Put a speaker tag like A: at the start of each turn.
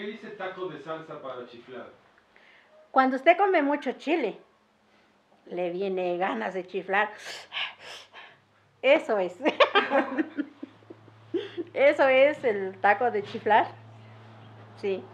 A: qué dice taco de salsa para chiflar?
B: Cuando usted come mucho chile, le viene ganas de chiflar. Eso es. Eso es el taco de chiflar. Sí.